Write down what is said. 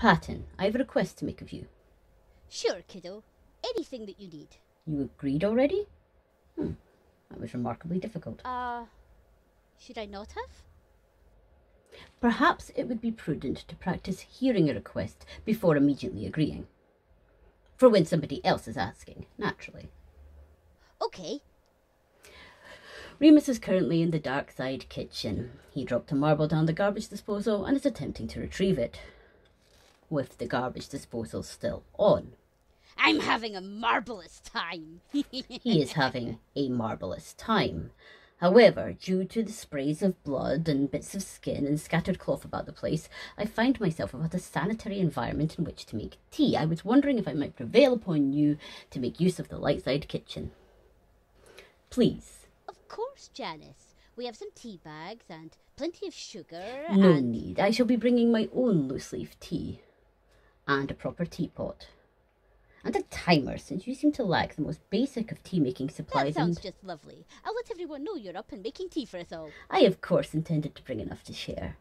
Patton, I have a request to make of you. Sure, kiddo. Anything that you need. You agreed already? Hmm, that was remarkably difficult. Uh, should I not have? Perhaps it would be prudent to practice hearing a request before immediately agreeing. For when somebody else is asking, naturally. Okay. Remus is currently in the dark side kitchen. He dropped a marble down the garbage disposal and is attempting to retrieve it. With the garbage disposal still on. I'm having a marvelous time. He is having a marvellous time. However, due to the sprays of blood and bits of skin and scattered cloth about the place, I find myself without a sanitary environment in which to make tea. I was wondering if I might prevail upon you to make use of the light side kitchen. Please, of course, Janus. We have some tea bags and plenty of sugar no and need. I shall be bringing my own loose leaf tea. And a proper teapot. And a timer, since you seem to lack the most basic of tea making supplies. that sounds And just lovely. I'll let everyone know you're up and making tea for us all. I, of course, intended to bring enough to share.